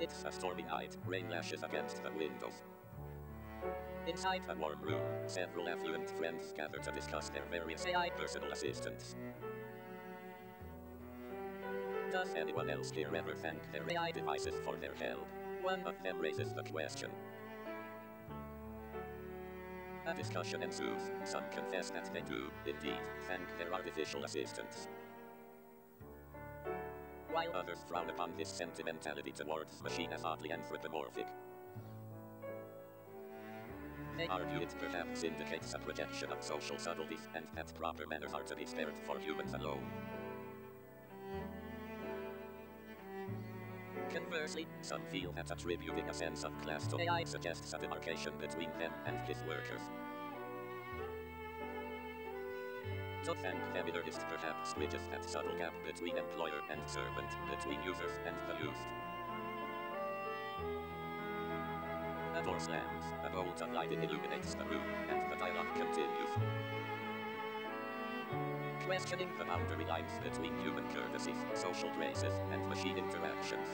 It's a stormy night, rain lashes against the windows. Inside a warm room, several affluent friends gather to discuss their various AI personal assistants. Does anyone else here ever thank their AI devices for their help? One of them raises the question. A discussion ensues. Some confess that they do, indeed, thank their artificial assistants. While others frown upon this sentimentality towards machine as oddly anthropomorphic. They argue it perhaps indicates a projection of social subtleties and that proper manners are to be spared for humans alone. Conversely, some feel that attributing a sense of class to AI suggests a demarcation between them and his workers. Thank them either is perhaps bridges that subtle gap between employer and servant, between users and the used. A door slams, a bolt of light illuminates the room, and the dialogue continues. Questioning the boundary lines between human courtesies, social graces, and machine interactions.